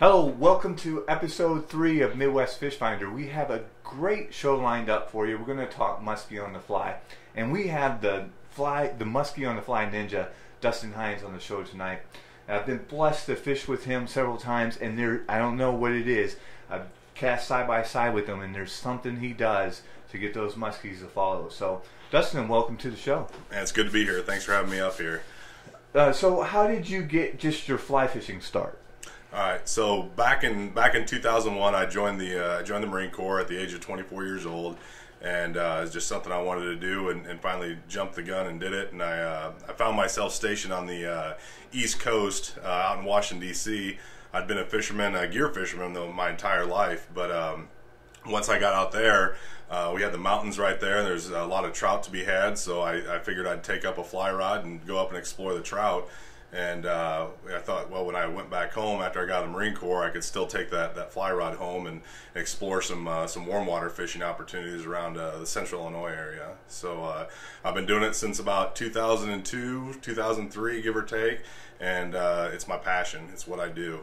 Hello, welcome to episode three of Midwest Fish Finder. We have a great show lined up for you. We're going to talk muskie on the fly, and we have the fly, the muskie on the fly ninja, Dustin Hinds, on the show tonight. I've been blessed to fish with him several times, and there I don't know what it is. I've cast side by side with him, and there's something he does to get those muskies to follow. So, Dustin, welcome to the show. Man, it's good to be here. Thanks for having me up here. Uh, so, how did you get just your fly fishing start? All right, so back in back in 2001, I joined the uh, joined the Marine Corps at the age of 24 years old, and uh, it's just something I wanted to do, and, and, finally jumped the gun and did it. And I uh, I found myself stationed on the uh, East Coast uh, out in Washington D.C. I'd been a fisherman, a gear fisherman, though my entire life, but um, once I got out there, uh, we had the mountains right there. There's a lot of trout to be had, so I, I figured I'd take up a fly rod and go up and explore the trout and uh, I thought, well, when I went back home after I got the Marine Corps, I could still take that, that fly rod home and explore some uh, some warm water fishing opportunities around uh, the Central Illinois area. So uh, I've been doing it since about 2002, 2003, give or take, and uh, it's my passion. It's what I do.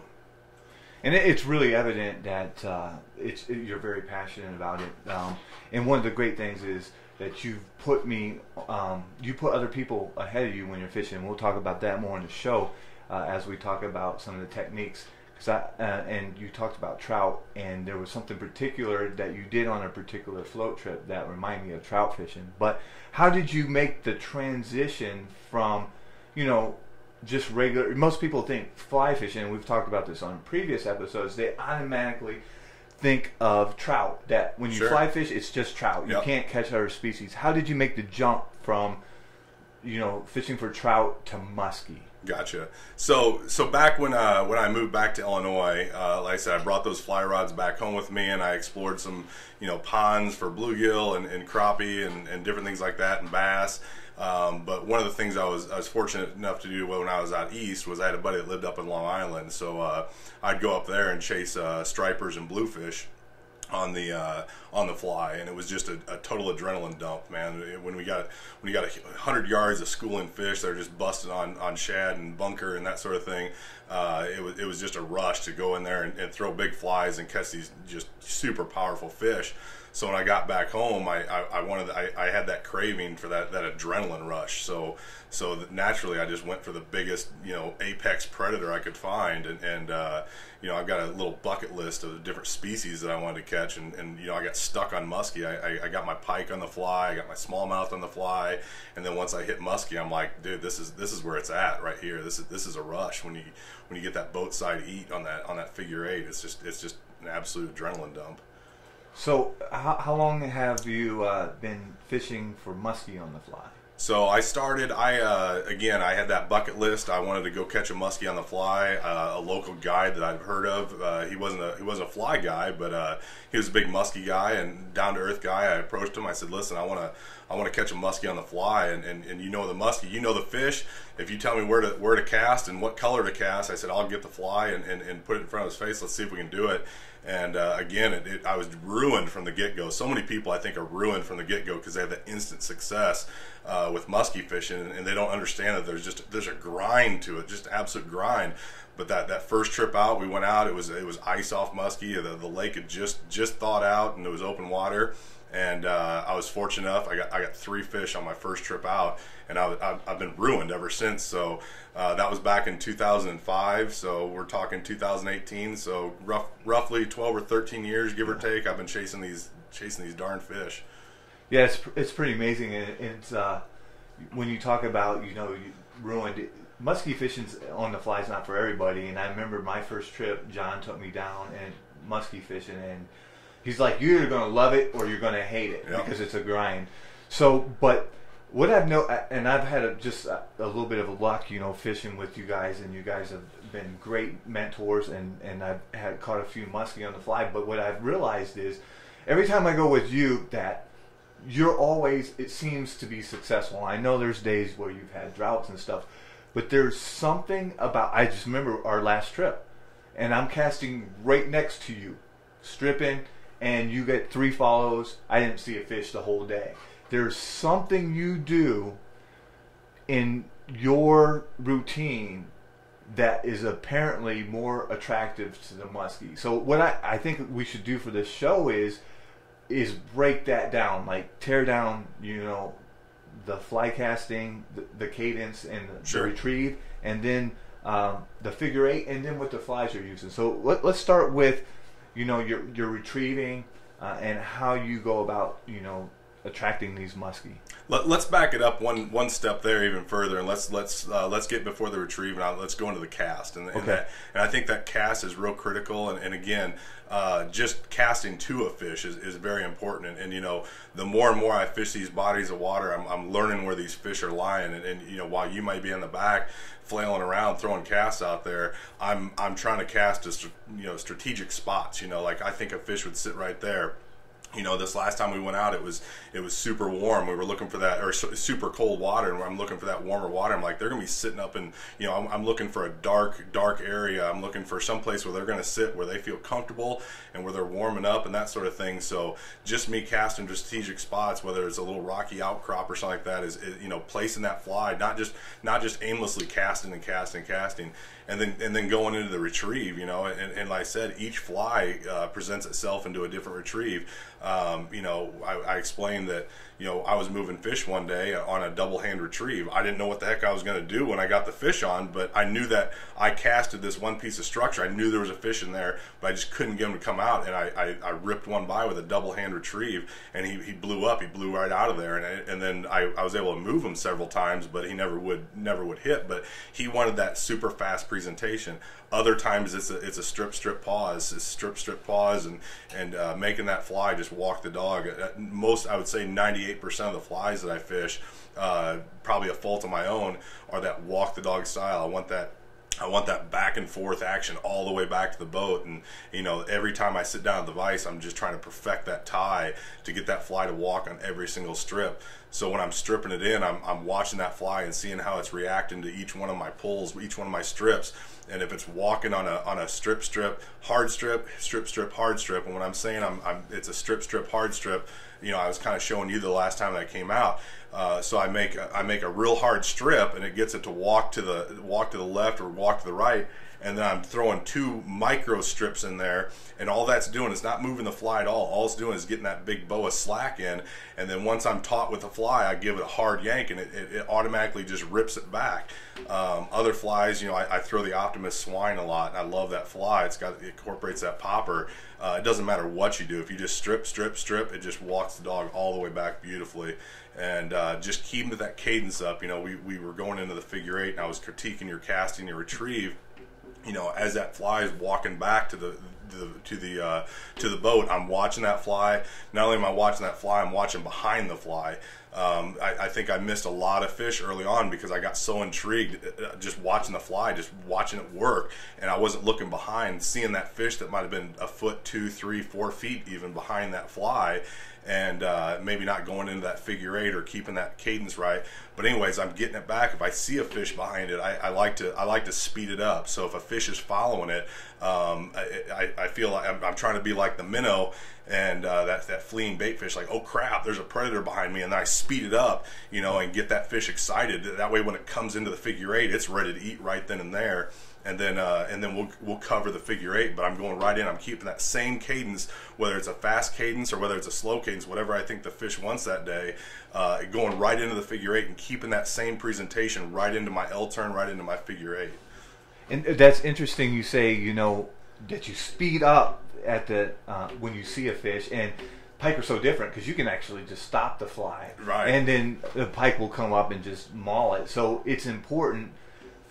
And it's really evident that uh, it's you're very passionate about it. Um, and one of the great things is that you've put me, um, you put other people ahead of you when you're fishing. We'll talk about that more in the show uh, as we talk about some of the techniques. Cause I, uh, and you talked about trout, and there was something particular that you did on a particular float trip that reminded me of trout fishing. But how did you make the transition from, you know, just regular? Most people think fly fishing, and we've talked about this on previous episodes. They automatically think of trout. That when you sure. fly fish, it's just trout. You yep. can't catch other species. How did you make the jump from, you know, fishing for trout to muskie? Gotcha. So, so back when uh, when I moved back to Illinois, uh, like I said, I brought those fly rods back home with me, and I explored some, you know, ponds for bluegill and, and crappie and, and different things like that, and bass. Um, but one of the things I was I was fortunate enough to do when I was out east was I had a buddy that lived up in Long Island, so uh, I'd go up there and chase uh, stripers and bluefish on the uh, on the fly, and it was just a, a, total adrenaline dump, man. When we got when you got a hundred yards of schooling fish, they're just busting on, on shad and bunker and that sort of thing. Uh, it was it was just a rush to go in there and, and throw big flies and catch these just super powerful fish. So when I got back home, I, I, I wanted I, I had that craving for that, that adrenaline rush. So so naturally, I just went for the biggest you know apex predator I could find, and, and uh, you know I've got a little bucket list of different species that I wanted to catch, and, and you know I got stuck on muskie. I, I, I got my pike on the fly, I got my smallmouth on the fly, and then once I hit muskie, I'm like, dude, this is this is where it's at right here. This is this is a rush when you when you get that boat side eat on that on that figure eight. It's just it's just an absolute adrenaline dump. So, how, how long have you uh, been fishing for muskie on the fly? So I started. I uh, again, I had that bucket list. I wanted to go catch a muskie on the fly. Uh, a local guide that I've heard of. Uh, he wasn't a he wasn't a fly guy, but uh, he was a big muskie guy and down to earth guy. I approached him. I said, "Listen, I want to I want to catch a muskie on the fly, and, and, and you know the muskie, you know the fish. If you tell me where to where to cast and what color to cast, I said I'll get the fly and, and, and put it in front of his face. Let's see if we can do it." And uh, again, it, it, I was ruined from the get go. So many people I think are ruined from the get go because they have that instant success uh, with musky fishing, and, and, they don't understand that there's just there's a grind to it, just absolute grind. But that, that first trip out, we went out. It was it was ice off musky. The, the lake had just just thawed out, and it was open water and uh, I was fortunate enough. I got I got three fish on my first trip out, and I, have been ruined ever since. So uh, that was back in 2005. So we're talking 2018. So rough, roughly 12 or 13 years, give or take. I've been chasing these chasing these darn fish. Yeah, it's it's pretty amazing, and it's uh, when you talk about you know ruined. Muskie fishing on the fly is not for everybody, and I remember my first trip. John took me down and muskie fishing, and he's like, you're either going to love it or you're going to hate it yep. because it's a grind. So, but what I've know, and I've had a, just a, a, little bit of luck, you know, fishing with you guys, and you guys have been great mentors, and and I've had caught a few muskie on the fly. But what I've realized is, every time I go with you, that you're always it seems to be successful. I know there's days where you've had droughts and stuff, but there's something about. I just remember our last trip, and I'm casting right next to you, stripping and you get three follows. I didn't see a fish the whole day. There's something you do in your routine that is apparently more attractive to the muskie. So what I, I think we should do for this show is is break that down, like tear down, you know, the fly casting, the, the cadence, and the, Sure. the retrieve, and then um, the figure eight, and then what the flies you're using. So let, let's start with, you know, your your retrieving uh, and how you go about, you know, attracting these muskie. Let, let's back it up one one step there even further, and let's let's uh, let's get before the retrieve, and let's go into the cast, and, and, Okay. that, and I think that cast is real critical, and, and again, uh, just casting to a fish is, is very important, and, and you know, the more and more I fish these bodies of water, I'm, I'm learning where these fish are lying, and, and you know, while you might be in the back flailing around throwing casts out there, I'm I'm trying to cast to you know strategic spots, you know, like I think a fish would sit right there you know this last time we went out it was it was super warm. We were looking for that or su- super cold water and i'm looking for that warmer water. I'm like they're gonna be sitting up and you know i'm, I'm looking for a dark dark area. I'm looking for some place where they're gonna sit where they feel comfortable and where they're warming up and that sort of thing. So just me casting strategic spots whether it's a little rocky outcrop or something like that is, is you know placing that fly not just not just aimlessly casting and casting and casting and then and then going into the retrieve, you know, and, and like I said, each fly uh, presents itself into a different retrieve. Um, you know, I, I explained that you know I was moving fish one day on a double hand retrieve. I didn't know what the heck I was going to do when I got the fish on, but I knew that I casted this one piece of structure. I knew there was a fish in there, but I just couldn't get him to come out, and I, I, I ripped one by with a double hand retrieve, and he, he blew up. He blew right out of there, and I, and then I, I was able to move him several times, but he never would never would hit. But he wanted that super fast presentation. Other times it's a it's a strip strip pause, it's strip strip pause, and and uh, making that fly just walk the dog. Uh, Most I would say ninety eight percent of the flies that I fish, uh, probably a fault of my own, are that walk the dog style. I want that I want that back and forth action all the way back to the boat. And, you know, every time I sit down at the vise, I'm just trying to perfect that tie to get that fly to walk on every single strip. So when I'm stripping it in, I'm, I'm watching that fly and seeing how it's reacting to each one of my pulls, each one of my strips. And if it's walking on a, on a strip, strip, hard strip, strip, strip, hard strip. And when I'm saying I'm, I'm it's a strip, strip, hard strip, you know, I was kind of showing you the last time that I came out. Uh, so I make a, I make a real hard strip, and it gets it to walk to the walk to the left or walk to the right, and then I'm throwing two micro strips in there, and all that's doing is not moving the fly at all. All it's doing is getting that big boa slack in, and then once I'm taut with the fly, I give it a hard yank, and it, it, it automatically just rips it back. Um, other flies, you know, I, I throw the Optimus Swine a lot, and I love that fly. It's got it incorporates that popper. Uh, it doesn't matter what you do. If you just strip, strip, strip, it just walks the dog all the way back beautifully. And uh, just keeping that cadence up. You know, we, we were going into the figure eight, and I was critiquing your casting, your retrieve. You know, as that fly is walking back to the, the to the uh, to the boat, I'm watching that fly. Not only am I watching that fly, I'm watching behind the fly. Um, I, I think I missed a lot of fish early on because I got so intrigued uh, just watching the fly, just watching it work, and I wasn't looking behind, seeing that fish that might have been a foot, two, three, four feet even behind that fly, and uh, maybe not going into that figure eight or keeping that cadence right. But anyways, I'm getting it back. If I see a fish behind it, I, I like to I like to speed it up. So if a fish is following it, um, I, I, I feel like I'm, I'm trying to be like the minnow and uh, that that fleeing bait fish. Like, oh crap, there's a predator behind me, and I speed it up, you know, and get that fish excited. That way, when it comes into the figure eight, it's ready to eat right then and there and then uh, and then we'll we'll cover the figure eight. But I'm going right in. I'm keeping that same cadence, whether it's a fast cadence or whether it's a slow cadence, whatever I think the fish wants that day. Uh, going right into the figure eight and keeping that same presentation right into my L turn, right into my figure eight. And that's interesting. You say you know that you speed up at the uh, when you see a fish and. Pike are so different because you can actually just stop the fly, Right. And then the pike will come up and just maul it. So it's important.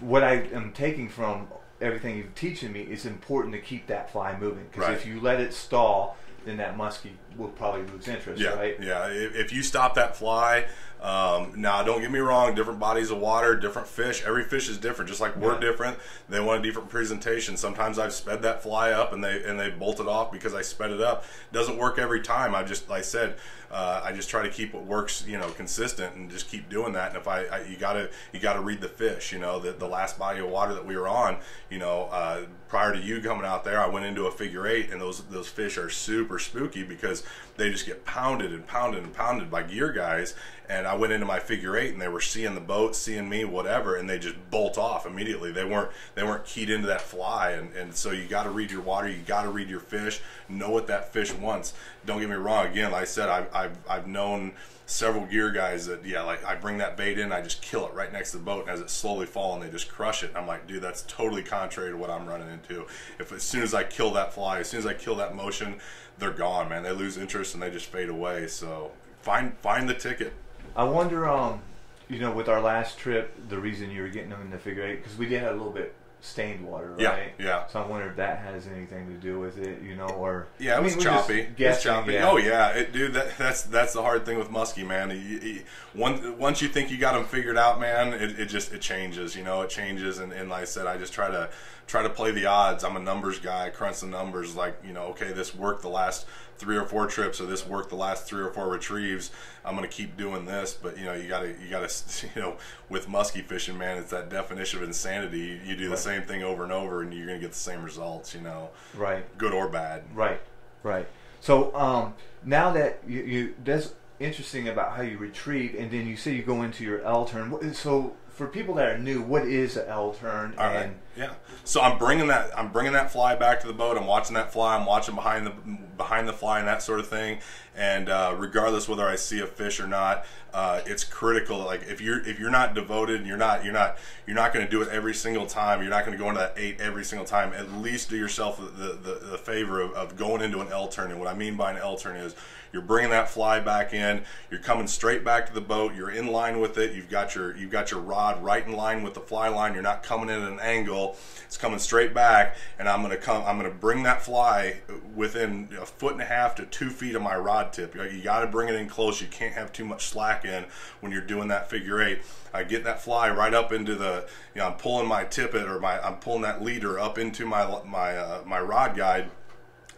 What I am taking from everything you're teaching me is important to keep that fly moving because Right. if you let it stall, then that muskie will probably lose interest, Yeah, right? yeah. If, if you stop that fly, um, now don't get me wrong. Different bodies of water, different fish. Every fish is different. Just like we're Yeah. different, they want a different presentation. Sometimes I've sped that fly up and they and they bolted off because I sped it up. Doesn't work every time. I just like I said, uh, I just try to keep what works, you know, consistent and just keep doing that. And if I, I you gotta you gotta read the fish. You know, the the last body of water that we were on, you know, uh, prior to you coming out there, I went into a figure eight, and those those fish are super super spooky because they just get pounded and pounded and pounded by gear guys. And I went into my figure eight, and they were seeing the boat, seeing me, whatever, and they just bolt off immediately. They weren't they weren't keyed into that fly, and, and so you got to read your water, you got to read your fish, know what that fish wants. Don't get me wrong. Again, like I said, I've I've, I've known several gear guys that yeah like i bring that bait in i just kill it right next to the boat and as it slowly falls they just crush it i'm like dude that's totally contrary to what i'm running into if as soon as i kill that fly as soon as i kill that motion they're gone man they lose interest and they just fade away so find find the ticket I wonder, um, you know, with our last trip, the reason you were getting them in the figure eight because we did have a little bit stained water, right? Yeah, yeah. So I wonder if that has anything to do with it, you know, or Yeah, it I was mean, we're choppy. It was choppy. yeah. Oh yeah, it, dude. That, that's that's the hard thing with muskie, man. You- you- one, once you think you got them figured out, man, it, it just it changes. You know, it changes. And, and like I said, I just try to try to play the odds. I'm a numbers guy. I crunch the numbers. Like you know, okay, this worked the last three or four trips, or this worked the last three or four retrieves. I'm gonna keep doing this. But you know, you gotta you gotta you know, with muskie fishing, man, it's that definition of insanity. You, you do the same thing over and over, and you're gonna get the same results. You know, Right. good or bad. Right, right. So um, now that you, you that's interesting about how you retrieve, and then you say you go into your L turn. So for people that are new, what is an L turn? All right. and Yeah. So I'm bringing that I'm bringing that fly back to the boat. I'm watching that fly. I'm watching behind the behind the fly and that sort of thing. And uh, regardless whether I see a fish or not, uh, it's critical. Like if you're if you're not devoted and you're not you're not you're not going to do it every single time. You're not going to go into that eight every single time. At least do yourself the the, the favor of, of going into an L turn. And what I mean by an L turn is you're bringing that fly back in. You're coming straight back to the boat. You're in line with it. You've got your you've got your rod right in line with the fly line. You're not coming in at an angle. It's coming straight back, and I'm gonna come. I'm gonna bring that fly within a foot and a half to two feet of my rod tip. You, got to bring it in close. You can't have too much slack in when you're doing that figure eight. I get that fly right up into the. You know, I'm pulling my tippet or my. I'm pulling that leader up into my my uh, my rod guide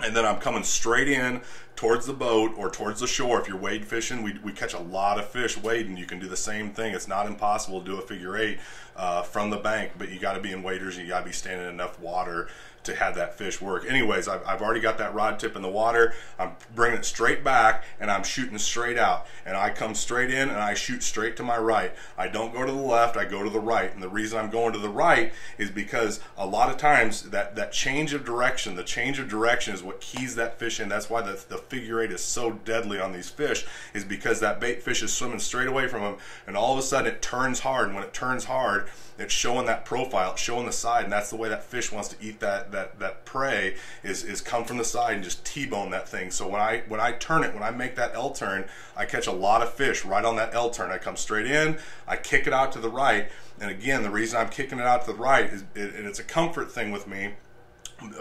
and then I'm coming straight in towards the boat or towards the shore. If you're wade fishing, we, we catch a lot of fish wading. You can do the same thing. It's not impossible to do a figure eight uh, from the bank, but you got to be in waders. And you got to be standing in enough water to have that fish work. Anyways, I've, I've already got that rod tip in the water. I'm bringing it straight back and I'm shooting straight out. And I come straight in and I shoot straight to my right. I don't go to the left, I go to the right. And the reason I'm going to the right is because a lot of times that, that change of direction, the change of direction is what keys that fish in. That's why the, the figure eight is so deadly on these fish, is because that bait fish is swimming straight away from them and all of a sudden it turns hard. And when it turns hard, it's showing that profile, it's showing the side, and that's the way that fish wants to eat that that that prey is is come from the side and just t-bone that thing. So when I when I turn it, when I make that L turn, I catch a lot of fish right on that L turn. I come straight in, I kick it out to the right, and again, the reason I'm kicking it out to the right is, it, and it's a comfort thing with me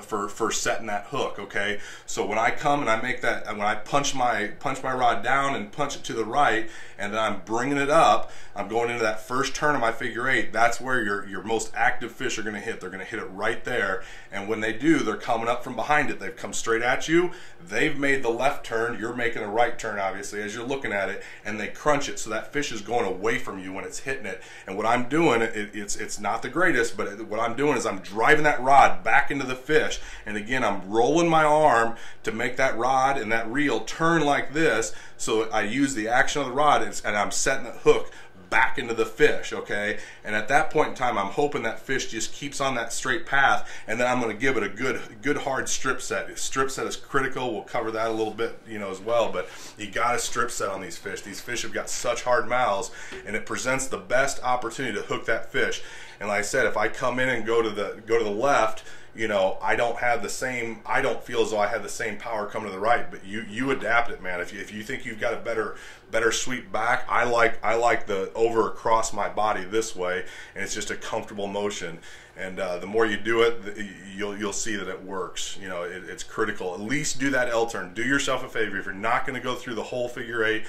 for for setting that hook okay? So when i come and i make that when i punch my punch my rod down and punch it to the right and then i'm bringing it up i'm going into that first turn of my figure eight that's where your your most active fish are going to hit. They're going to hit it right there. And when they do they're coming up from behind it. They've come straight at you. They've made the left turn. You're making a right turn obviously as you're looking at it and they crunch it. So that fish is going away from you when it's hitting it. And what i'm doing it, it's it's not the greatest but what i'm doing is i'm driving that rod back into the fish. And again i'm rolling my arm to make that rod and that reel turn like this. So i use the action of the rod and, i'm setting the hook back into the fish okay? And at that point in time i'm hoping that fish just keeps on that straight path and then i'm going to give it a good good hard strip set. Strip set is critical. We'll cover that a little bit you know as well but you got to strip set on these fish. These fish have got such hard mouths and it presents the best opportunity to hook that fish and like i said if i come in and go to the go to the left you know, I don't have the same. I don't feel as though I have the same power coming to the right. But you you adapt it, man. If you if you think you've got a better better sweep back, I like I like the over across my body this way, and it's just a comfortable motion. And uh, the more you do it, the, you'll you'll see that it works. You know, it, it's critical. At least do that L turn. Do yourself a favor. If you're not going to go through the whole figure eight,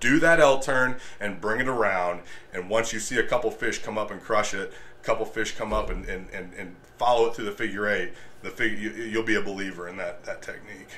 do that L turn and bring it around. And once you see a couple fish come up and crush it, couple fish come up and, and, and, and follow it through the figure eight, the fig, you, you'll be a believer in that, that technique.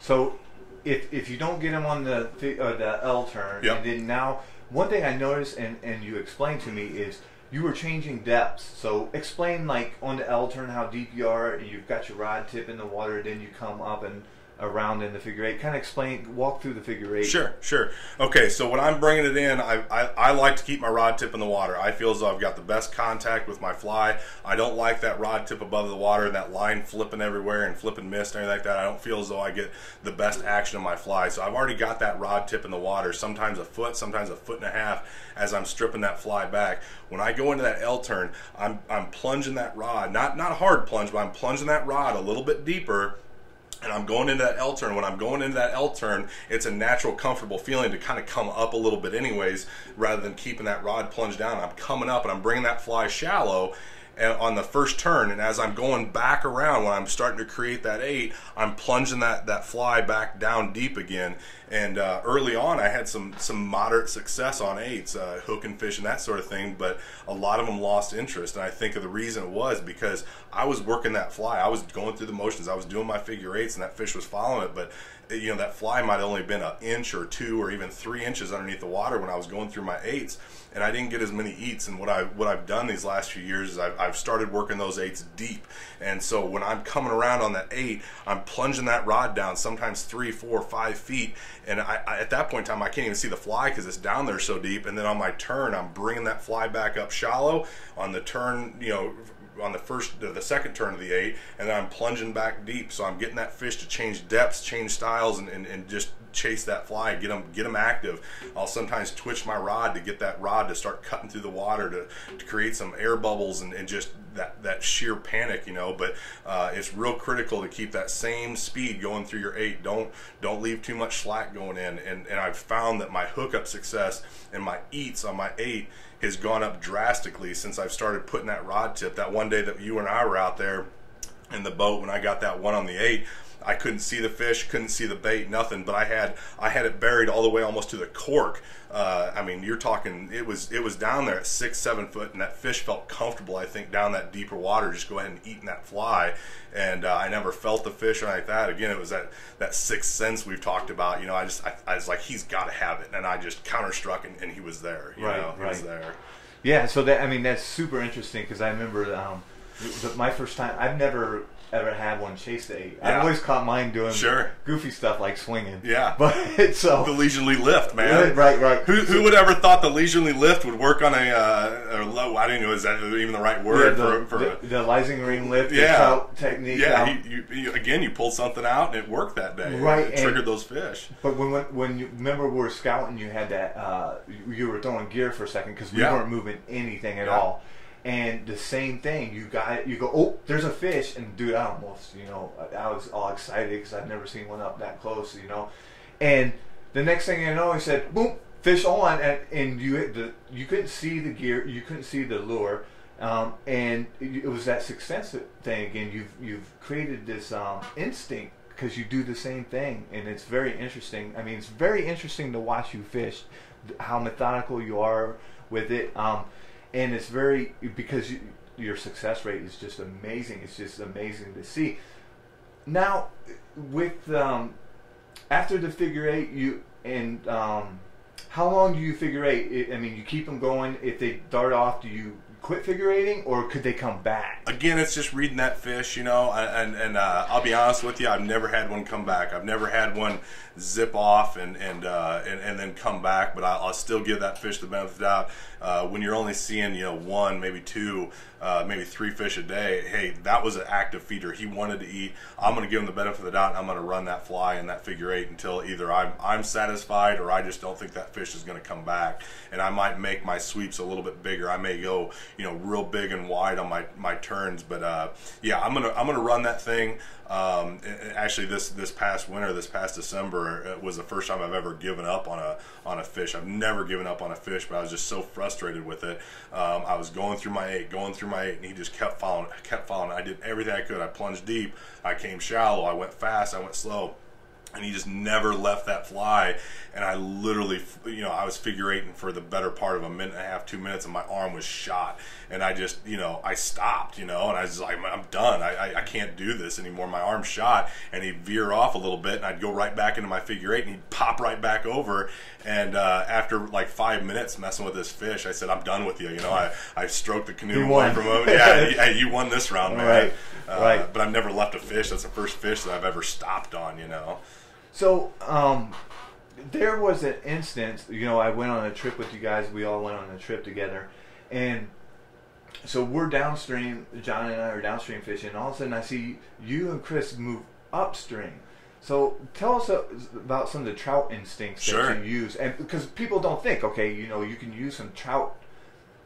So if if you don't get them on the uh, the L turn, Yep. and then now one thing I noticed and and you explained to me is you were changing depths. So explain like on the L turn how deep you are, and you've got your rod tip in the water, then you come up and around in the figure eight. Kind of explain, walk through the figure eight. Sure, sure. Okay, so when I'm bringing it in, I, I, I, like to keep my rod tip in the water. I feel as though I've got the best contact with my fly. I don't like that rod tip above the water and that line flipping everywhere and flipping mist and anything like that. I don't feel as though I get the best action of my fly. So I've already got that rod tip in the water, sometimes a foot, sometimes a foot and a half as I'm stripping that fly back. When I go into that L turn, I'm, I'm plunging that rod, not, not hard plunge, but I'm plunging that rod a little bit deeper and I'm going into that L turn. When I'm going into that L turn, it's a natural, comfortable feeling to kind of come up a little bit, anyways, rather than keeping that rod plunged down. I'm coming up and I'm bringing that fly shallow on the first turn. And as I'm going back around, when I'm starting to create that eight, I'm plunging that, that fly back down deep again. And uh, early on, I had some some moderate success on eights, uh, hook and fish and that sort of thing. But a lot of them lost interest, and I think of the reason it was because I was working that fly. I was going through the motions. I was doing my figure eights, and that fish was following it. But you know that fly might have only been an inch or two or even three inches underneath the water when I was going through my eights, and I didn't get as many eats. And what I what I've done these last few years is I've, I've started working those eights deep, and so when I'm coming around on that eight, I'm plunging that rod down sometimes three, four, five feet, and I, I, at that point in time I can't even see the fly because it's down there so deep. And then on my turn, I'm bringing that fly back up shallow. On the turn, you know on the first, the second turn of the eight, and then I'm plunging back deep. So I'm getting that fish to change depths, change styles, and, and, and just chase that fly, get them, get them active. I'll sometimes twitch my rod to get that rod to start cutting through the water to, to create some air bubbles and, and just that, that sheer panic, you know. But uh, it's real critical to keep that same speed going through your eight. Don't don't leave too much slack going in. And and I've found that my hookup success and my eats on my eight has gone up drastically since I've started putting that rod tip. That one day that you and I were out there in the boat when I got that one on the eight, I couldn't see the fish, couldn't see the bait, nothing. But I had I had it buried all the way almost to the cork. Uh, I mean, you're talking it was it was down there at six seven foot, and that fish felt comfortable. I think down that deeper water, just go ahead and eating that fly. And uh, I never felt the fish or like that. Again, it was that that sixth sense we've talked about. You know, I just I, I was like, he's got to have it, and I just counter struck, and, and he was there. You right, know, he right. was there. Yeah, so that I mean that's super interesting because I remember um, my first time. I've never ever had one chase the eight. Yeah. I always caught mine doing Sure. goofy stuff like swinging. Yeah. but so The leisurely lift, man. right, right. Who, who would ever thought the leisurely lift would work on a, uh, a low? I didn't know is that even the right Yeah, word the, for, for the, the lift, Yeah. technique. yeah. He, you, you, again, you pulled something out and it worked that day. Right, it and- triggered those fish. But when when, you remember we were scouting, you had that uh, you, were throwing gear for a second because we Yeah. weren't moving anything at Yeah. all. And the same thing, you got you go, oh, there's a fish, and dude, I almost, you know, I, was all excited because I'd never seen one up that close, you know. And the next thing I know, he said, boom, fish on, and, and you the you couldn't see the gear, you couldn't see the lure, um, and it, it was that success thing again. You've you've created this um, instinct because you do the same thing, and it's very interesting. I mean, it's very interesting to watch you fish, how methodical you are with it, um, and it's very because you, your success rate is just amazing. It's just amazing to see. Now, with um, after the figure eight, you and um, how long do you figure eight? I I mean, you keep them going. If they dart off, do you quit figure eighting, or could they come back? Again, it's just reading that fish, you know. And and uh, I'll be honest with you, I've never had one come back. I've never had one zip off and and uh, and, and then come back. But I'll, I'll still give that fish the benefit of the doubt. Uh, when you're only seeing you know one, maybe two, uh, maybe three fish a day, hey, that was an active feeder. He wanted to eat. I'm going to give him the benefit of the doubt. And I'm going to run that fly in that figure eight until either I'm I'm satisfied or I just don't think that fish is going to come back. And I might make my sweeps a little bit bigger. I may go you know real big and wide on my my turns. But uh, yeah, I'm gonna I'm gonna run that thing. Um, actually, this this past winter, this past December, it was the first time I've ever given up on a on a fish. I've never given up on a fish, but I was just so frustrated with it. Um, I was going through my eight, going through my eight, and he just kept following, kept following. I did everything I could. I plunged deep. I came shallow. I went fast. I went slow and he just never left that fly. And I literally, you know, I was figure eighting for the better part of a minute and a half, two minutes, and my arm was shot. And I just, you know, I stopped, you know, and I was like, I'm done. I, I, I can't do this anymore. My arm's shot. And he'd veer off a little bit, and I'd go right back into my figure eight, and he'd pop right back over. And uh, after like five minutes messing with this fish, I said, I'm done with you. You know, I, I stroked the canoe away from him. Yeah, hey, you won this round, man. Right. Uh, Right. But I've never left a fish. That's the first fish that I've ever stopped on. You know. So, um, there was an instance, you know, I went on a trip with you guys. We all went on a trip together. And so we're downstream, John and I are downstream fishing. And all of a sudden I see you and Chris move upstream. So tell us about some of the trout instincts Sure. that you use. And because people don't think, okay, you know, you can use some trout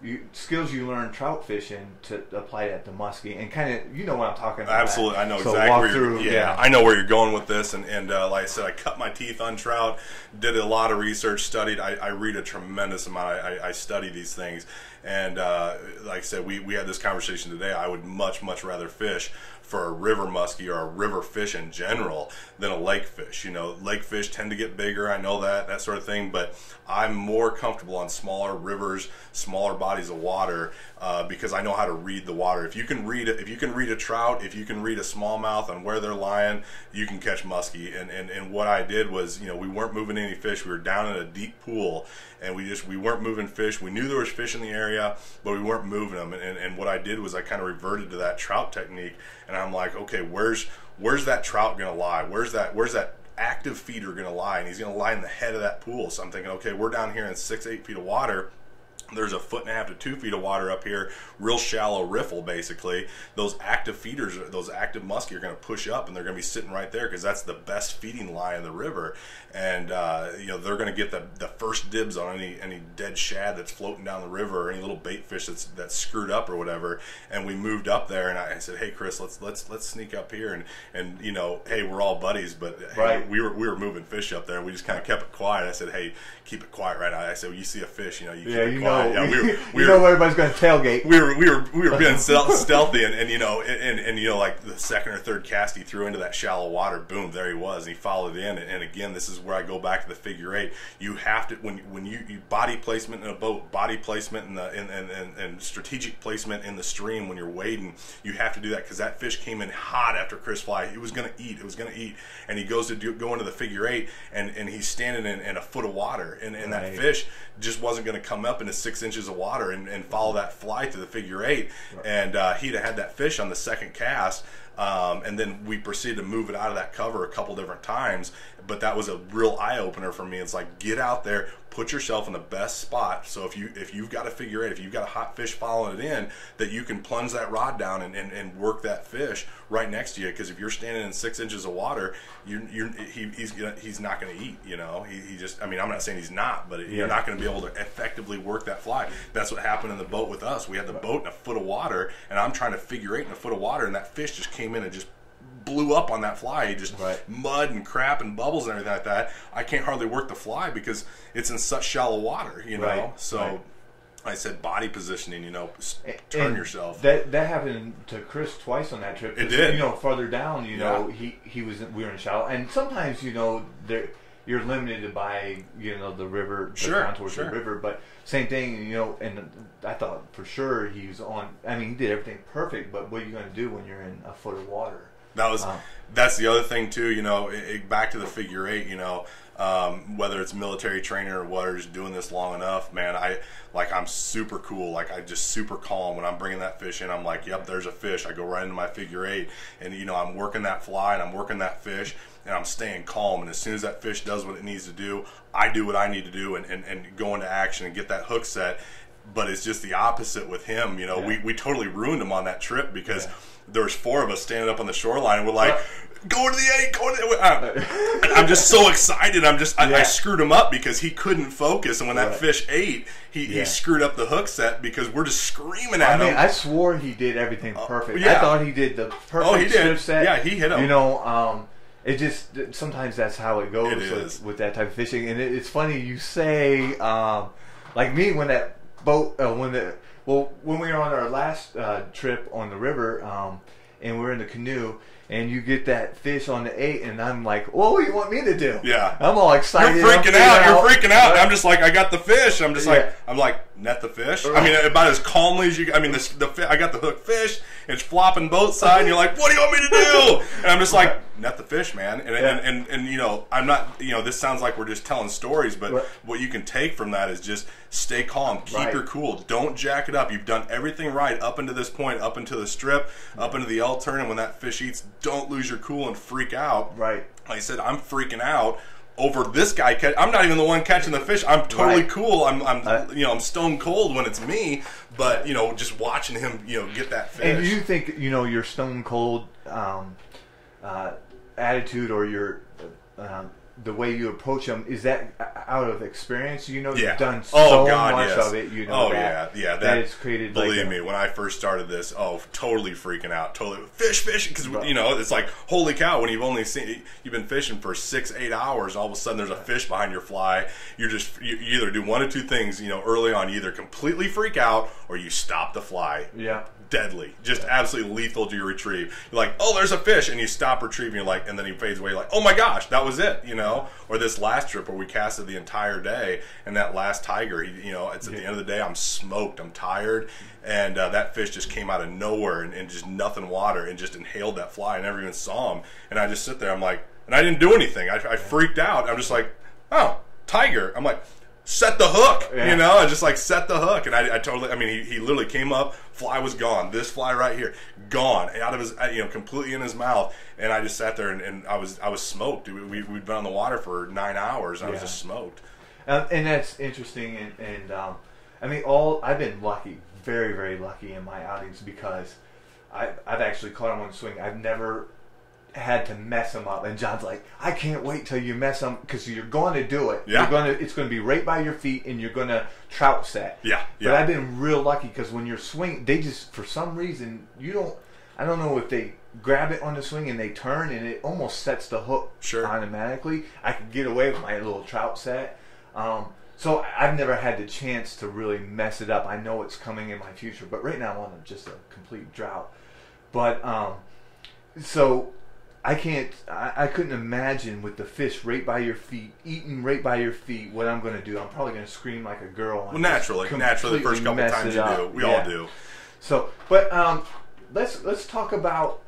you, skills you learn trout fishing to apply that to muskie and kind of you know what I'm talking about. Absolutely, I know So exactly walk where you're. through, yeah, I know where you're going with this, and and uh, like I said, I cut my teeth on trout. Did a lot of research, studied. I, I read a tremendous amount. I, I study these things, and uh, like I said, we we had this conversation today. I would much much rather fish for a river muskie or a river fish in general than a lake fish. You know, lake fish tend to get bigger. I know that that sort of thing, but I'm more comfortable on smaller rivers, smaller bodies of water uh, because I know how to read the water. If you can read if you can read a trout, if you can read a smallmouth on where they're lying, you can catch muskie. And, and and what I did was, you know, we weren't moving any fish. We were down in a deep pool, and we just we weren't moving fish. We knew there was fish in the area, but we weren't moving them. And and, and what I did was I kind of reverted to that trout technique, and I'm like, okay, where's where's that trout gonna lie? Where's that where's that active feeder to lie and he's to lie in the head of that pool so i'm thinking okay we're down here in six eight feet of water there's a foot and a half to two feet of water up here, real shallow riffle basically. Those active feeders, those active muskie are going to push up and they're going to be sitting right there because that's the best feeding line in the river. And uh, you know they're going to get the, the first dibs on any any dead shad that's floating down the river or any little bait fish that's that's screwed up or whatever. And we moved up there and I, I said, hey Chris, let's let's let's sneak up here and and you know hey we're all buddies, but hey, Right. we were we were moving fish up there. We just kind of kept it quiet. I said, hey, keep it quiet right now. I said, well, you see a fish, you know, you keep Yeah, it you quiet. know, Yeah, we were, you we know were, everybody's going to tailgate. we were, we were, we were being stealth, stealthy, and, and you know, and, and, you know, like the second or third cast he threw into that shallow water, boom, there he was, and he followed in. And, and again, this is where I go back to the figure eight. You have to when when you, you body placement in a boat, body placement in the and and, and, and strategic placement in the stream when you're wading, you have to do that because that fish came in hot after Chris Fly. It was going to eat. It was going to eat, and he goes to do, go into the figure eight, and, and he's standing in, in a foot of water, and, and that fish just wasn't going to come up into six inches of water and, and follow that fly to the figure eight. And uh, he'd have had that fish on the second cast. Um, and then we proceeded to move it out of that cover a couple different times. But that was a real eye opener for me. It's like get out there, put yourself in the best spot. So if you if you've got a figure eight, if you've got a hot fish following it in, that you can plunge that rod down and, and, and work that fish right next to you. Because if you're standing in six inches of water, you're, you're he, he's gonna, he's not going to eat. You know, he, he just I mean I'm not saying he's not, but Yeah. you're not going to be able to effectively work that fly. That's what happened in the boat with us. We had the boat in a foot of water, and I'm trying to figure eight in a foot of water, and that fish just came in and just blew up on that fly. Just Right. mud and crap and bubbles and everything like that. I can't hardly work the fly because it's in such shallow water, you know. Right, So right. I said body positioning, you know, turn And yourself. That that happened to Chris twice on that trip. It did. You know, farther down, you know, he he was we were in shallow, and sometimes you know there you're limited by you know the river, the Sure, contours sure. of the river. But same thing, you know. And I thought for sure he was on. I mean, he did everything perfect. But what are you going to do when you're in a foot of water? That was Wow. that's the other thing too. You know, it, it- back to the figure eight. You know, um, whether it's military trainer or what, or just doing this long enough, man. I like I'm super cool. Like I just super calm when I'm bringing that fish in. I'm like, yep, there's a fish. I go right into my figure eight, and you know, I'm working that fly and I'm working that fish. And I'm staying calm, and as soon as that fish does what it needs to do, I do what I need to do, and, and, and go into action and get that hook set. But it's just the opposite with him. You know, we, we totally ruined him on that trip because Yeah. there was four of us standing up on the shoreline and we're like Right. go to the eight go to the uh, and i'm just so excited i'm just I, I screwed him up because he couldn't focus and when that Right. fish ate he, Yeah. he screwed up the hook set because we're just screaming at I mean, him I swore he did everything perfect. I yeah. thought he did the perfect Oh, he did. set. Yeah, he hit him. You know, um, it just sometimes that's how it goes It with, with that type of fishing. And it, it's funny you say, um, like me when that boat, uh, when the well, when we were on our last uh, trip on the river, um, and we're in the canoe. And you get that fish on the eight, and I'm like, "Well, what do you want me to do?" Yeah. I'm all excited. you're freaking out. You're freaking out. Right. I'm just like, I got the fish. I'm just Yeah. like, I'm like, net the fish. I mean, about as calmly as you. I mean, this, the fi- I got the hook fish. It's flopping both sides. And you're like, what do you want me to do? And I'm just like, net the fish, man. And, Yeah. and, and and you know, I'm not. You know, this sounds like we're just telling stories, but Right. what you can take from that is just stay calm, keep Right. your cool, don't jack it up. You've done everything right up into this point, up into the strip, up into the L turn, and when that fish eats, don't lose your cool and freak out. Right. Like I said, I'm freaking out over this guy. Catch- I'm not even the one catching the fish. I'm totally Right. cool. I'm, I'm Uh, you know, I'm stone cold when it's me. But you know, just watching him, you know, get that fish. And you think you know you're stone cold um, uh, attitude or your um, the way you approach them is that out of experience? You know, Yeah. you've done Oh, so God, much yes. of it. You know Oh, that, yeah, yeah, that, that- it's created. like Believe a- me, when I first started this, oh, totally freaking out, totally fish, fish, because you know it's like holy cow. When you've only seen you've been fishing for six, eight hours, all of a sudden there's a fish behind your fly. You're just you, you either do one of two things. You know, early on, you either completely freak out or you stop the fly. Yeah. Deadly, just absolutely lethal to your retrieve. You're like, oh, there's a fish, and you stop retrieving. You're like, and then he fades away. You're like, oh my gosh, that was it, you know. Or this last trip where we casted the entire day, and that last tiger, you know, it's at the end of the day, I'm smoked, I'm tired, and uh, that fish just came out of nowhere and, and just nothing water and just inhaled that fly. I never even saw him, and I just sit there. I'm like, and I didn't do anything. I, I freaked out. I'm just like, oh, tiger. I'm like, set the hook, Yeah. you know, I just like set the hook, and I, I totally. I mean, he, he literally came up, fly was gone. This fly right here, gone out of his, uh, you know, completely in his mouth, and I just sat there and, and I was I was smoked. We, we we'd been on the water for nine hours, and I was just smoked. Um, and that's interesting. And, and um, I mean, all I've been lucky, very, very lucky in my outings because I, I've actually caught them on swing. I've never had to mess them up. And John's like, I can't wait till you mess them because you're going to do it. Yeah. You're going to. It's going to be right by your feet, and you're going to trout set. Yeah, But. I've been real lucky because when you're swing, they just for some reason you don't. I don't know if they grab it on the swing and they turn and it almost sets the hook Sure. automatically. I could get away with my little trout set. Um, so I've never had the chance to really mess it up. I know it's coming in my future, but right now I'm on a- just a complete drought. But um, so I can't. I, I couldn't imagine with the fish right by your feet, eating right by your feet. What I'm going to do? I'm probably going to scream like a girl. Well, naturally, naturally, the first couple times you do, we Yeah. all do. So, but um, let's let's talk about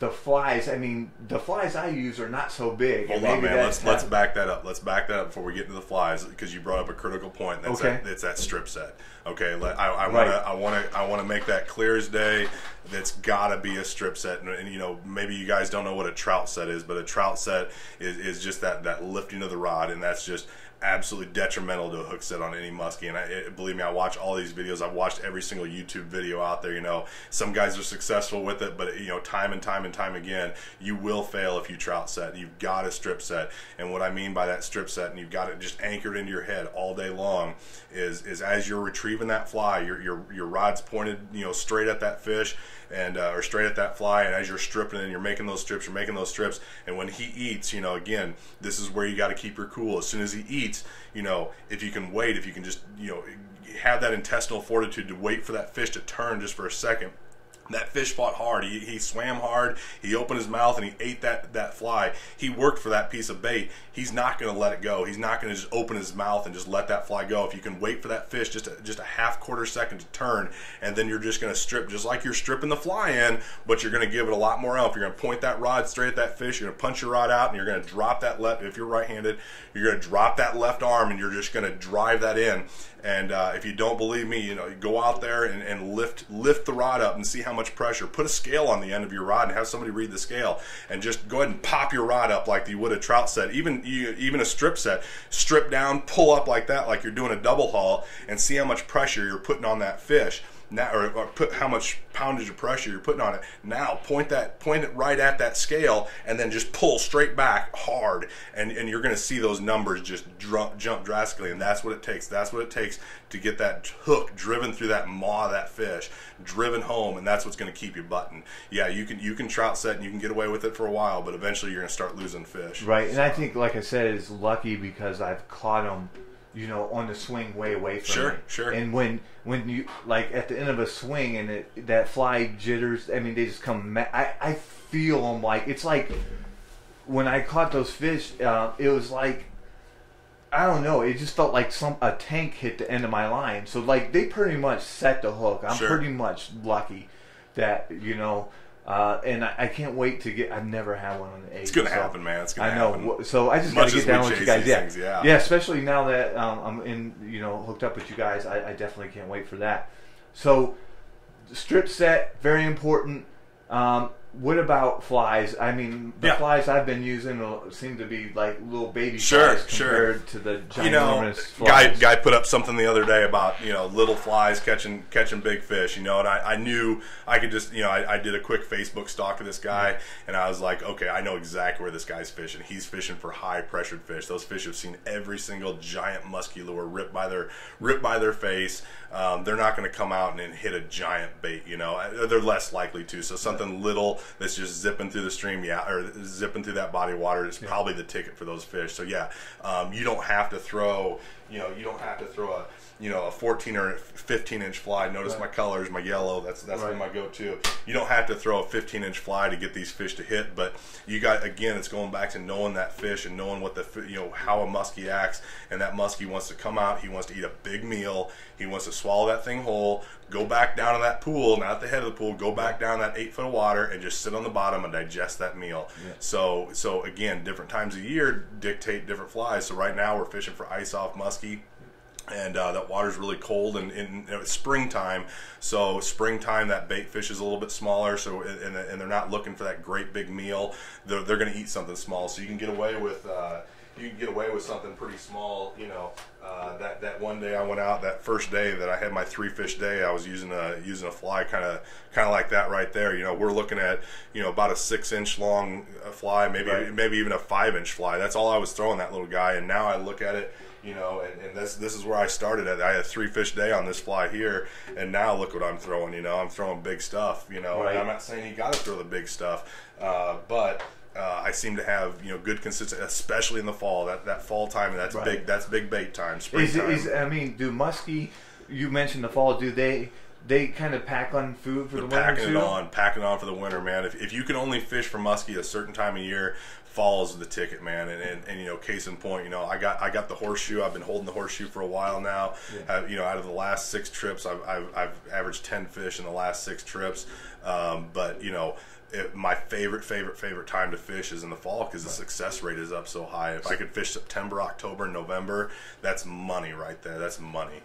the flies. I mean, the flies I use are not so big. Hold on, man. Let's let's back that up. Let's back that up before we get into the flies because you brought up a critical point. That's Okay. that, it's that strip set. Okay, let, I, I want Right. to I want to I want to make that clear as day. That's got to be a strip set, and, and you know maybe you guys don't know what a trout set is, but a trout set is, is just that that lifting of the rod, and that's just absolutely detrimental to a hook set on any muskie. And I, it, believe me, I watch all these videos. I've watched every single YouTube video out there. You know, some guys are successful with it, but you know, time and time and time again, you will fail if you trout set. You've got a strip set, and what I mean by that strip set, and you've got it just anchored into your head all day long, is is as you're retrieving that fly, your your your rod's pointed, you know, straight at that fish and uh, or straight at that fly. And as you're stripping and you're making those strips you're making those strips. And when he eats you know again this is where you got to keep your cool. As soon as he eats you know if you can wait if you can just you know have that intestinal fortitude to wait for that fish to turn just for a second that fish fought hard. He, he swam hard. He opened his mouth and he ate that, that fly. He worked for that piece of bait. He's not going to let it go. He's not going to just open his mouth and just let that fly go. If you can wait for that fish just a, just a half quarter second to turn, and then you're just going to strip just like you're stripping the fly in, but you're going to give it a lot more oomph. You're going to point that rod straight at that fish. You're going to punch your rod out, and you're going to drop that left. If you're right-handed, you're going to drop that left arm, and you're just going to drive that in. And uh, if you don't believe me, you know, go out there and, and lift lift the rod up and see how much pressure. Put a scale on the end of your rod and have somebody read the scale, and just go ahead and pop your rod up like you would a trout set, even you, even a strip set. Strip down, pull up like that, like you're doing a double haul, and see how much pressure you're putting on that fish. Now, or, or put how much poundage of pressure you're putting on it. Now, point that point it right at that scale, and then just pull straight back hard, and and you're going to see those numbers just dr- jump drastically. And that's what it takes. That's what it takes to get that hook driven through that maw of that fish, driven home, and that's what's going to keep you button. Yeah, you can you can trout set and you can get away with it for a while, but eventually you're going to start losing fish. Right, and I think, like I said, is lucky because I've caught them, you know, on the swing way away from Sure, me. sure. And when when you like at the end of a swing and it, that fly jitters, I mean, they just come. Ma- I I feel them like it's like when I caught those fish. Uh, it was like I don't know. It just felt like some a tank hit the end of my line. So like they pretty much set the hook. I'm Sure. pretty much lucky that you know. Uh, and I, I can't wait to get. I've never had one on the eight. It's gonna happen, man. It's gonna I know. happen. So I just gotta get down with you guys. Yeah. things, yeah. yeah. Especially now that um, I'm in, you know, hooked up with you guys. I, I definitely can't wait for that. So strip set very important. Um, what about flies? I mean, the Yeah. flies I've been using seem to be like little baby Sure, flies sure. compared to the ginormous you know, flies. guy guy put up something the other day about you know little flies catching catching big fish. You know, and I, I knew I could just you know I, I did a quick Facebook stalk of this guy, and I was like, okay, I know exactly where this guy's fishing. He's fishing for high pressured fish. Those fish have seen every single giant musky lure ripped by their ripped by their face. Um, they're not going to come out and, and hit a giant bait. You know, they're less likely to. So something little that's just zipping through the stream, yeah, or zipping through that body of water is probably the ticket for those fish. So yeah, um, you don't have to throw, you know, you don't have to throw a, you know, a 14 or 15 inch fly. Notice Right. my colors, my yellow. That's that's Right. my go-to. You don't have to throw a 15 inch fly to get these fish to hit, but you got again, it's going back to knowing that fish and knowing what the you know how a muskie acts, and that muskie wants to come out. He wants to eat a big meal. He wants to swallow that thing whole. Go back down to that pool, not at the head of the pool. Go back down that eight foot of water and just sit on the bottom and digest that meal. Yeah. So so again, different times of year dictate different flies. So right now we're fishing for ice off muskie and uh, that water's really cold and in it's springtime. So springtime that bait fish is a little bit smaller so and, and they're not looking for that great big meal. They're, they're going to eat something small. So you can get away with uh, you can get away with something pretty small you know uh, that that one day I went out that first day that I had my three fish day I was using a using a fly kind of kind of like that right there you know we're looking at you know about a six inch long uh, fly maybe Right. maybe even a five inch fly that's all I was throwing that little guy and now I look at it you know, and, and this this is where I started at. I had three fish day on this fly here, and now look what I'm throwing. You know, I'm throwing big stuff. You know, Right. and I'm not saying you got to throw the big stuff, uh, but. Uh, I seem to have you know good consistent, especially in the fall. That that fall time, that's Right. big. That's big bait time. Is, Springtime. is I mean, do muskie? You mentioned the fall. Do they they kind of pack on food for the winter packing too? it on, packing on for the winter, man. If, if you can only fish for muskie a certain time of year, fall is the ticket, man. And, and, and you know, case in point, you know, I got I got the horseshoe. I've been holding the horseshoe for a while now. Yeah. Uh, you know, out of the last six trips, I've, I've, I've averaged ten fish in the last six trips. Um, but you know. It, my favorite, favorite, favorite time to fish is in the fall because the success rate is up so high. If I could fish September, October, November, that's money right there. That's money.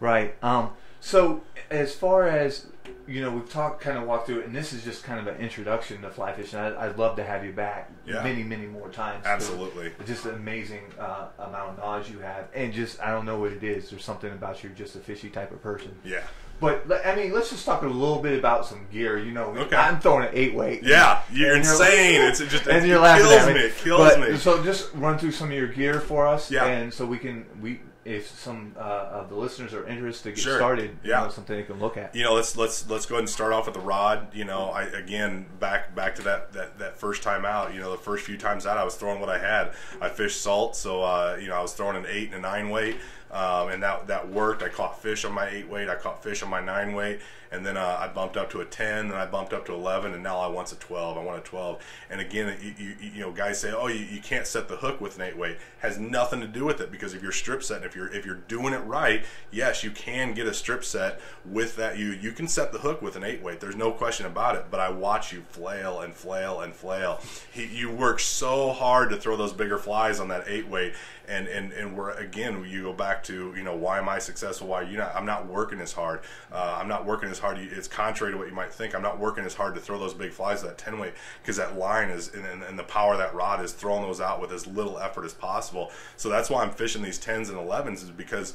Right. Um. So as far as you know, we've talked kind of walked through it, and this is just kind of an introduction to fly fishing. I, I'd love to have you back Yeah. many, many more times. Absolutely. Just an amazing uh, amount of knowledge you have, and just I don't know what it is. There's something about you, just a fishy type of person. Yeah. But I mean, let's just talk a little bit about some gear. You know, Okay. I'm throwing an eight weight. Yeah, you're insane. like- it's just and it you're laughing kills at me. me. It kills But- me. So just run through some of your gear for us, Yeah. and so we can we if some uh, of the listeners are interested to get Sure. started, Yeah. you know, something they can look at. you know, let's let's let's go ahead and start off with the rod. You know, I again back back to that that, that first time out. You know, the first few times out, I was throwing what I had. I fished salt, so uh, you know, I was throwing an eight and a nine weight, um, and that that worked. I caught fish on my eight weight. I caught fish on my nine weight, and then uh, I bumped up to a ten, and I bumped up to eleven, and now I want a twelve. I want a twelve. And again, you, you, you know, guys say, oh, you, you can't set the hook with an eight weight. Has nothing to do with it because if you're strip setting, if you're if you're doing it right, yes, you can get a strip set with that. You you can set the hook with an eight weight. There's no question about it. But I watch you flail and flail and flail. He, you work so hard to throw those bigger flies on that eight weight, and and and we're again you go back to you know why am I successful? Why you not? I'm not working as hard. Uh, I'm not working as hard. It's contrary to what you might think. I'm not working as hard to throw those big flies that ten weight because that line is and, and, and the power that rod is throwing those out with as little effort as possible. So that's why I'm fishing these tens and elevens is because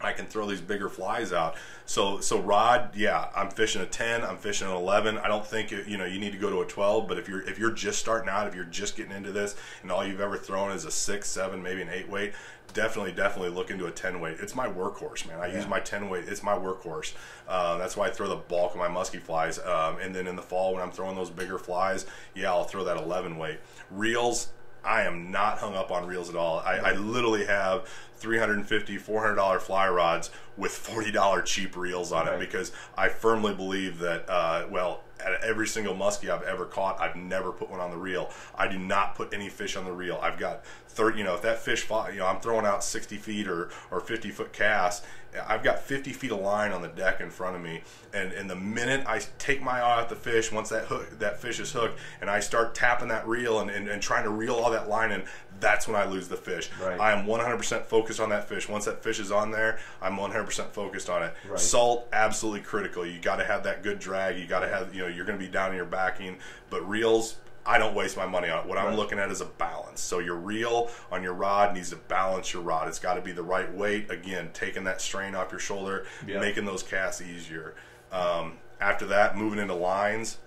I can throw these bigger flies out. So so rod, yeah, I'm fishing a 10, I'm fishing an 11. I don't think it, you know you need to go to a 12, but if you're if you're just starting out, if you're just getting into this and all you've ever thrown is a 6, 7, maybe an 8 weight, definitely definitely look into a 10 weight. It's my workhorse, man. I use my 10 weight. It's my workhorse. Uh, that's why I throw the bulk of my musky flies. Um, and then in the fall when I'm throwing those bigger flies, yeah, I'll throw that 11 weight. Reels, I am not hung up on reels at all. I, I literally have 350 $400 fly rods with $40 cheap reels on it Right. because I firmly believe that, uh, well, at every single muskie I've ever caught, I've never put one on the reel. I do not put any fish on the reel. I've got 30, you know, if that fish, fought, you know, I'm throwing out 60 feet or, or 50 foot cast, I've got 50 feet of line on the deck in front of me. And, and the minute I take my eye off the fish, once that hook, that fish is hooked, and I start tapping that reel and, and, and trying to reel all that line in, that's when I lose the fish. Right. I am 100% focused on that fish. Once that fish is on there, I'm 100% focused on it. Right. Salt, absolutely critical. You got to have that good drag. You got to have, you know, you're going to be down in your backing. But reels, I don't waste my money on it. What I'm Right. looking at is a balance. So your reel on your rod needs to balance your rod. It's got to be the right weight. Again, taking that strain off your shoulder, Yeah. making those casts easier. Um, after that, moving into lines.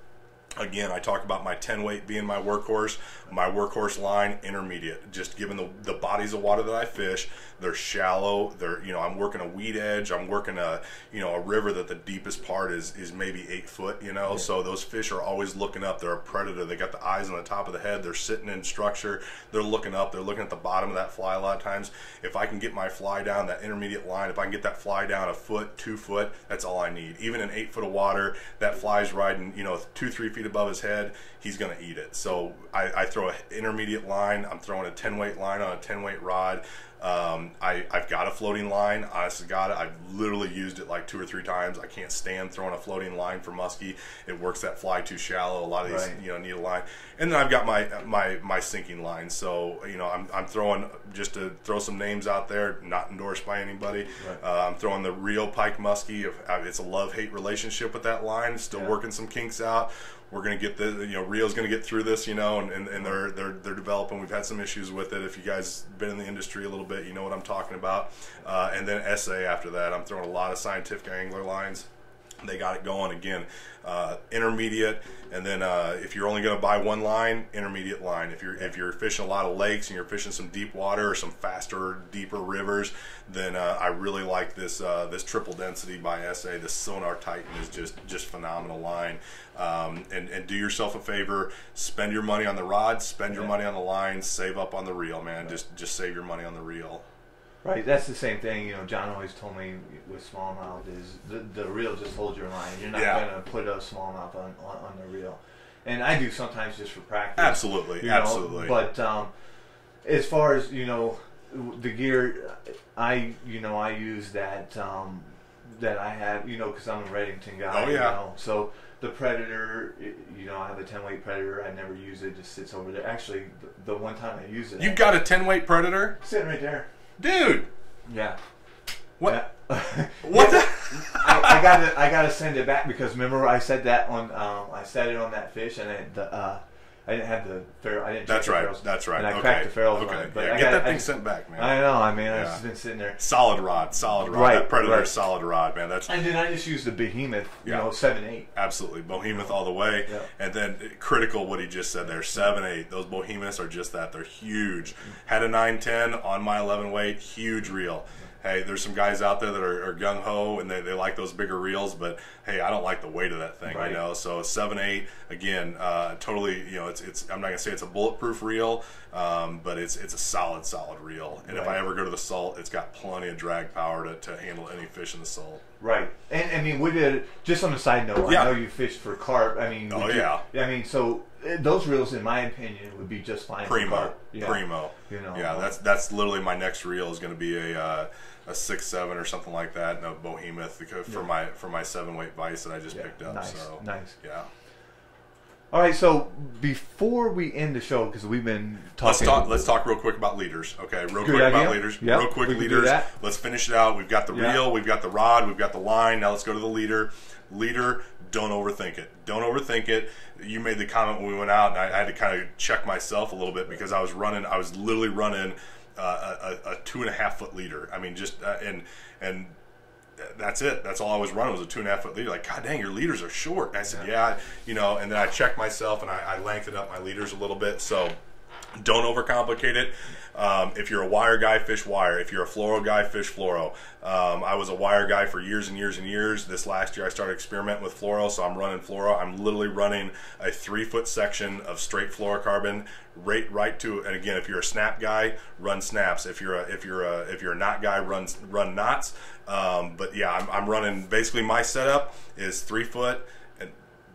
Again, I talk about my 10 weight being my workhorse. My workhorse line, intermediate. Just given the, the bodies of water that I fish, they're shallow. They're you know I'm working a weed edge. I'm working a you know a river that the deepest part is is maybe eight foot. You know, so those fish are always looking up. They're a predator. They got the eyes on the top of the head. They're sitting in structure. They're looking up. They're looking at the bottom of that fly a lot of times. If I can get my fly down that intermediate line, if I can get that fly down a foot, two foot, that's all I need. Even in eight foot of water, that fly's riding you know two three feet above his head. He's going to eat it. So I, I throw an intermediate line. I'm throwing a 10 weight line on a 10 weight rod. Um, I, I've got a floating line. Honestly, got it. I've literally used it like two or three times. I can't stand throwing a floating line for muskie. It works that fly too shallow. A lot of these, Right. you know, need a line. And then I've got my my my sinking line. So you know, I'm I'm throwing just to throw some names out there, not endorsed by anybody. Right. Uh, I'm throwing the Rio Pike Muskie. If- uh, It's a love hate relationship with that line. Still Yeah. working some kinks out. We're gonna get the you know Rio's gonna get through this, you know, and, and, and they're they're they're developing. We've had some issues with it. If you guys been in the industry a little bit, you know what I'm talking about. Uh, and then SA after that, I'm throwing a lot of scientific angler lines. They got it going again. Uh, intermediate, and then uh, if you're only going to buy one line, intermediate line. If you're if you're fishing a lot of lakes and you're fishing some deep water or some faster, deeper rivers, then uh, I really like this uh, this triple density by SA. This Sonar Titan is just just phenomenal line. Um, and and do yourself a favor, spend your money on the rod, spend your Yeah. money on the line, save up on the reel, man. Just just save your money on the reel. Right, that's the same thing. You know, John always told me with smallmouth is the the reel just holds your line. You're not Yeah. gonna put a smallmouth on, on on the reel, and I do sometimes just for practice. Absolutely, you know, absolutely. But um, as far as you know, the gear, I you know I use that um, that I have. You know, because I'm a Redington guy. Oh, You yeah. know? So the Predator, you know, I have a 10 weight Predator. I never use it. it just sits over there. Actually, the, the one time I use it, you've got a ten weight predator, sitting right there. Dude. Yeah. What? Yeah. What? the- I, I gotta I gotta send it back because remember I said that on um, I said it on that fish and I, the, uh, I didn't have the ferrule. I didn't. That's right. ferrules, That's right. And I okay. cracked the ferrules Okay. on. But yeah, I get gotta- that thing I, sent back, man. I know. I mean, I've just been sitting there. Solid rod, solid rod. Right, that predator right. solid rod, man. That's And then I just used the behemoth, you Yeah. know, seven eight. absolutely behemoth all the way. Yeah. And then critical what he just said there, seven eight. Those behemoths are just that. They're huge. Had a nine ten on my eleven weight, huge reel. Hey, there's some guys out there that are, are gung ho and they, they like those bigger reels, but hey, I don't like the weight of that thing, Right. you know. So seven eight again, uh, totally. You know, it's it's. I'm not gonna say it's a bulletproof reel, um, but it's it's a solid solid reel. And if I ever go to the salt, it's got plenty of drag power to, to handle any fish in the salt. Right. And I mean, we did just on a side note. Yeah. I know you fished for carp. I mean, Oh, you- yeah. I mean, so uh, those reels, in my opinion, would be just fine for primo. Yeah. primo. You know, yeah, that's that's literally my next reel is going to be a uh, a six seven or something like that, and a behemoth for Yeah. my for my seven weight vice that I just Yeah, picked up. nice, so nice. yeah, All right. So before we end the show, because we've been talking. let's talk. Let's talk real quick about leaders. Okay, real Good quick about leaders. Yeah, real quick we can do leaders. Let's finish it out. We've got the Yeah. reel, we've got the rod, we've got the line. Now let's go to the leader. Leader, don't overthink it. Don't overthink it. You made the comment when we went out, and I, I had to kind of check myself a little bit because I was running. I was literally running uh, a, a, two and a half foot leader. I mean, just uh, and and that's it. That's all I was running was a two and a half foot leader. Like, God dang, your leaders are short. And I said, yeah. you know, and then I checked myself and I, I lengthened up my leaders a little bit. So don't overcomplicate it. Um, if you're a wire guy, fish wire. If you're a fluoro guy, fish fluoro. Um, I was a wire guy for years and years and years. This last year, I started experimenting with fluoro, so I'm running fluoro. I'm literally running a three foot section of straight fluorocarbon, right right to. And again, if you're a snap guy, run snaps. If you're a if you're a if you're a knot guy, run run knots. Um, but yeah, I'm, I'm running. Basically, my setup is three foot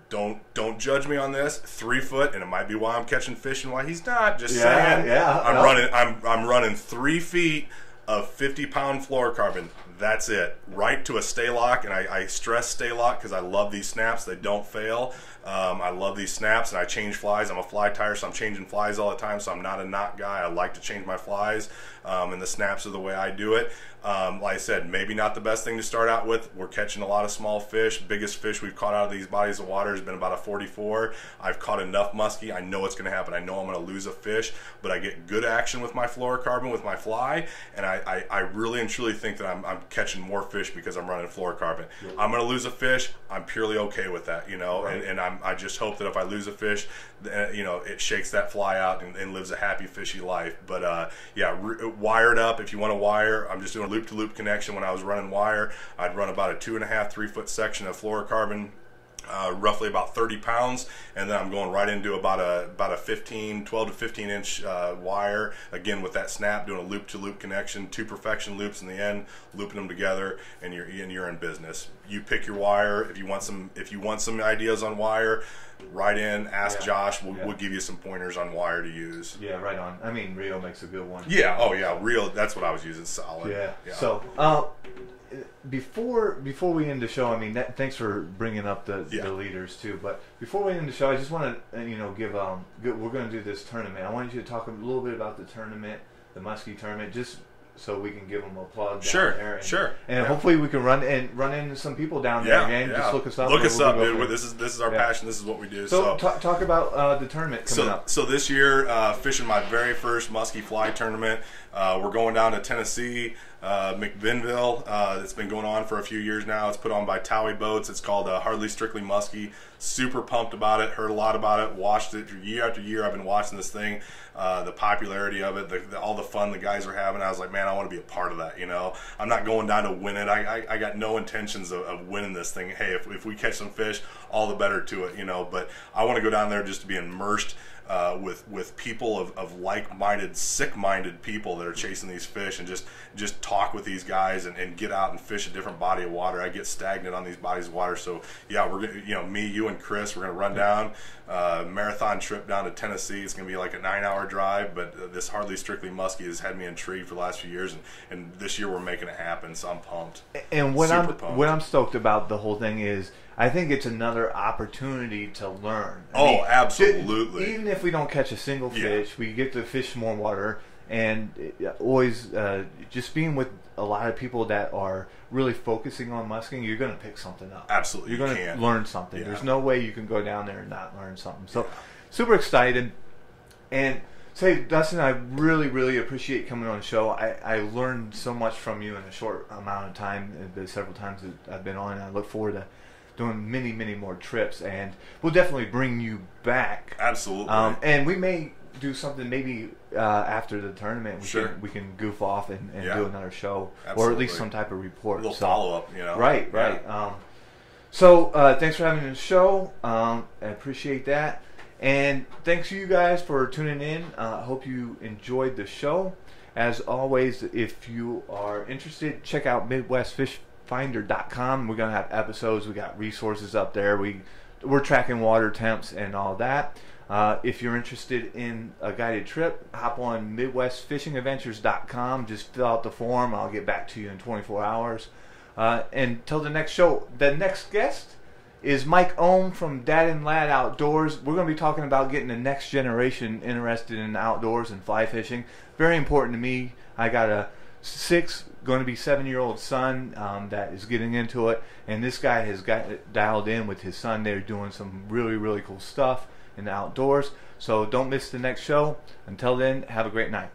don't don't judge me on this. Three foot, and it might be why I'm catching fish and why he's not. Just Yeah, saying. yeah, I'm no. running. I'm I'm running three feet of 50 pound fluorocarbon. That's it. Right to a Stay-Lok, and I, I stress Stay-Lok because I love these snaps. They don't fail. Um, I love these snaps, and I change flies. I'm a fly tire, so I'm changing flies all the time. So I'm not a knot guy. I like to change my flies, um, and the snaps are the way I do it. Um, like I said, maybe not the best thing to start out with. We're catching a lot of small fish. Biggest fish we've caught out of these bodies of water has been about a 44. I've caught enough muskie. I know what's going to happen. I know I'm going to lose a fish, but I get good action with my fluorocarbon with my fly, and I, I, I really and truly think that I'm, I'm catching more fish because I'm running fluorocarbon. I'm going to lose a fish. I'm purely okay with that, you know, and, and I'm, I just hope that if I lose a fish, uh, you know, it shakes that fly out and, and lives a happy fishy life. But uh, yeah, re- wired up. If you want to wire, I'm just doing a loop to loop connection. When I was running wire, I'd run about a two and a half, three foot section of fluorocarbon. Uh, roughly about 30 pounds and then I'm going right into about a about a 15 12 to 15 inch uh, wire again with that snap doing a loop to loop connection two perfection loops in the end looping them together and you're and you're in business you pick your wire if you want some if you want some ideas on wire write in ask Yeah. Josh we'll, Yeah. we'll give you some pointers on wire to use Yeah, right on. I mean, Rio makes a good one. yeah oh yeah real that's what I was using solid Yeah. So, uh, before before we end the show, I mean, that, thanks for bringing up the, Yeah. the leaders too. But before we end the show, I just want to you know give um good, we're going to do this tournament. I want you to talk a little bit about the tournament, the Muskie tournament, just so we can give them a plug. Sure, there and, sure. And Yeah. hopefully we can run and run into some people down there yeah, again. yeah. Just look us up. Look us up, dude. This is this is our passion. This is what we do. So, So, talk, talk about uh, the tournament coming so, up. so this year, uh, fishing my very first muskie fly tournament. Uh, we're going down to Tennessee, uh, McMinnville. Uh, it's been going on for a few years now. It's put on by Towee Boats. It's called uh, Hardly Strictly Muskie. Super pumped about it. Heard a lot about it. Watched it year after year. I've been watching this thing. Uh, the popularity of it, the, the, all the fun the guys are having. I was like, man, I want to be a part of that. You know, I'm not going down to win it. I, I, I got no intentions of, of winning this thing. Hey, if, if we catch some fish, all the better to it. You know, but I want to go down there just to be immersed uh, with with people of, of like-minded, sick-minded people that are chasing these fish, and just just talk with these guys and, and get out and fish a different body of water. I get stagnant on these bodies of water, so yeah, we're gonna, you know, me, you, and Chris, we're gonna run down uh, marathon trip down to Tennessee. It's gonna be like a nine-hour drive, but this hardly strictly muskie has had me intrigued for the last few years, and, and this year we're making it happen, so I'm pumped. And what Super I'm pumped. what I'm stoked about the whole thing is I think it's another opportunity to learn. I Oh, mean, absolutely. Even if we don't catch a single Yeah. fish, we get to fish more water, and uh, always uh, just being with a lot of people that are really focusing on musking, you're going to pick something up. Absolutely, you're you going to can. learn something. Yeah. There's no way you can go down there and not learn something. So, super excited. And say, Dustin, I really, really appreciate coming on the show. I, I learned so much from you in a short amount of time, uh, the several times that I've been on. And I look forward to doing many, many more trips. And we'll definitely bring you back. Absolutely. Um, and we may do something maybe uh, after the tournament. We Sure. can we can goof off and, and Yeah. do another show, or at least some type of report. a little So- follow up, you know. Right, Yeah. right. Um, so uh, thanks for having the show. Um, I appreciate that, and thanks to you guys for tuning in. I uh, hope you enjoyed the show. As always, if you are interested, check out MidwestFishFinder.com. We're gonna have episodes. We got resources up there. We we're tracking water temps and all that. Uh, if you're interested in a guided trip, hop on MidwestFishingAdventures.com. Just fill out the form. I'll get back to you in 24 hours. Uh, until the next show, the next guest is Mike Ohm from Dad and Lad Outdoors. We're going to be talking about getting the next generation interested in outdoors and fly fishing. Very important to me. I got a six, going to be seven year old son um, that is getting into it, and this guy has got dialed in with his son. They're doing some really, really cool stuff in the outdoors. So don't miss the next show. Until then, have a great night.